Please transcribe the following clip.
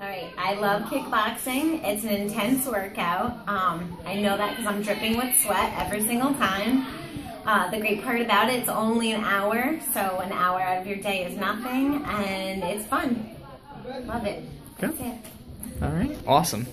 All right, I love kickboxing. It's an intense workout. Um, I know that because I'm dripping with sweat every single time. Uh, the great part about it, it's only an hour, so an hour out of your day is nothing, and it's fun. Love it. Good. It. All right. Awesome.